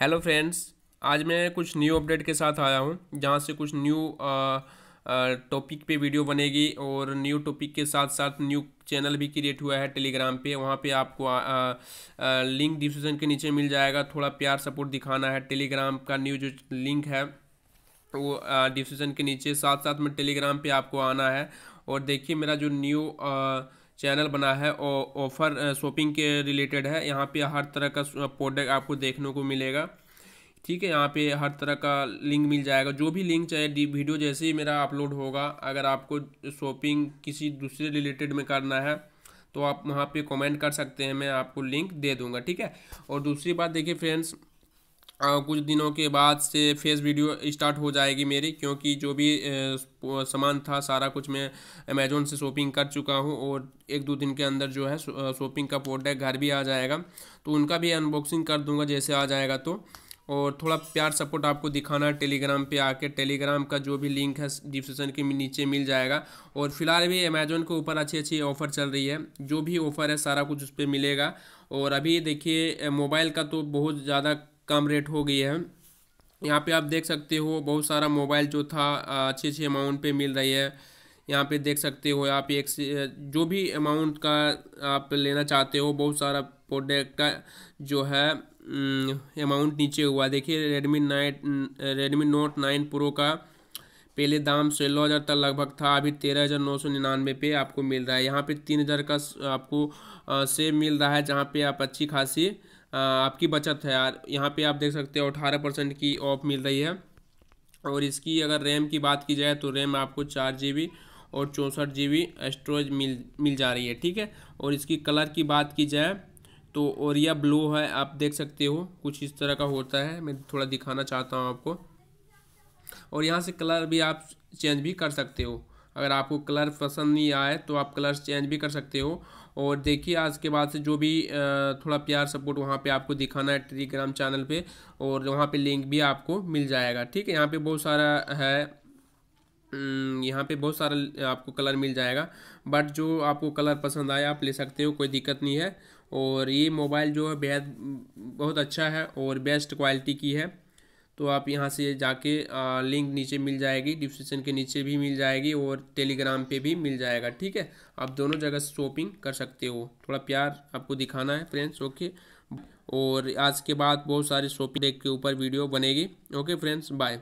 Hello friends आज मैं कुछ न्यू अपडेट के साथ आया हूँ जहाँ से कुछ न्यू टॉपिक पे वीडियो बनेगी और न्यू टॉपिक के साथ साथ न्यू चैनल भी क्रिएट हुआ है टेलीग्राम पे। वहाँ पे आपको आ, आ, आ, लिंक डिस्क्रिप्शन के नीचे मिल जाएगा। थोड़ा प्यार सपोर्ट दिखाना है टेलीग्राम का न्यू जो लिंक है वो डिस्क्रिप्शन के नीचे। साथ साथ में टेलीग्राम पे आपको आना है और देखिए मेरा जो न्यू चैनल बना है और ऑफ़र शॉपिंग के रिलेटेड है। यहाँ पे हर तरह का प्रोडक्ट आपको देखने को मिलेगा। ठीक है, यहाँ पे हर तरह का लिंक मिल जाएगा। जो भी लिंक चाहे डी, वीडियो जैसे ही मेरा अपलोड होगा, अगर आपको शॉपिंग किसी दूसरे रिलेटेड में करना है तो आप वहाँ पे कमेंट कर सकते हैं, मैं आपको लिंक दे दूँगा। ठीक है? और दूसरी बात देखिए फ्रेंड्स कुछ दिनों के बाद से फेस वीडियो स्टार्ट हो जाएगी मेरी, क्योंकि जो भी सामान था, सारा कुछ मैं अमेज़ोन से शॉपिंग कर चुका हूँ और एक दो दिन के अंदर जो है शॉपिंग का प्रोडक्ट घर भी आ जाएगा। तो उनका भी अनबॉक्सिंग कर दूँगा जैसे आ जाएगा तो। और थोड़ा प्यार सपोर्ट आपको दिखाना है टेलीग्राम पे आके। टेलीग्राम का जो भी लिंक है डिस्क्रिप्शन के नीचे मिल जाएगा। और फ़िलहाल भी अमेजोन के ऊपर अच्छी अच्छी ऑफ़र चल रही है। जो भी ऑफ़र है, सारा कुछ उस पर मिलेगा। और अभी देखिए, मोबाइल का तो बहुत ज़्यादा कम रेट हो गई है। यहाँ पे आप देख सकते हो, बहुत सारा मोबाइल जो था अच्छे अच्छे अमाउंट पे मिल रही है। यहाँ पे देख सकते हो आप एक जो भी अमाउंट का आप लेना चाहते हो, बहुत सारा प्रोडक्ट का जो है अमाउंट नीचे हुआ। देखिए Redmi nine Redmi Note nine Pro का पहले दाम सोलह हज़ार तक लगभग था, अभी तेरह हज़ार नौ सौ निन्यानवे पे आपको मिल रहा है। यहाँ पे तीन हज़ार का आपको सेव मिल रहा है, जहाँ पे आप अच्छी खासी आपकी बचत है। यार, यहाँ पे आप देख सकते हो, अठारह परसेंट की ऑफ़ मिल रही है। और इसकी अगर रैम की बात की जाए तो रैम आपको चार जी बी और चौंसठ जी बी स्टोरेज मिल मिल जा रही है, ठीक है? और इसकी कलर की बात की जाए तो ओरिया ब्लू है, आप देख सकते हो। कुछ इस तरह का होता है, मैं थोड़ा दिखाना चाहता हूँ आपको। और यहाँ से कलर भी आप चेंज भी कर सकते हो। अगर आपको कलर पसंद नहीं आए तो आप कलर्स चेंज भी कर सकते हो। और देखिए, आज के बाद से जो भी थोड़ा प्यार सपोर्ट वहाँ पे आपको दिखाना है टेलीग्राम चैनल पे, और वहाँ पे लिंक भी आपको मिल जाएगा, ठीक है? यहाँ पे बहुत सारा है यहाँ पे बहुत सारा आपको कलर मिल जाएगा, बट जो आपको कलर पसंद आए, आप ले सकते हो, कोई दिक्कत नहीं है। और ये मोबाइल जो है बेहद, बहुत अच्छा है, और बेस्ट क्वालिटी की है। तो आप यहाँ से जाके आ, लिंक नीचे मिल जाएगी डिस्क्रिप्शन के नीचे भी मिल जाएगी और टेलीग्राम पे भी मिल जाएगा ठीक है? आप दोनों जगह शॉपिंग कर सकते हो। थोड़ा प्यार आपको दिखाना है फ्रेंड्स ओके और आज के बाद बहुत सारी शॉपिंग के ऊपर वीडियो बनेगी ओके फ्रेंड्स बाय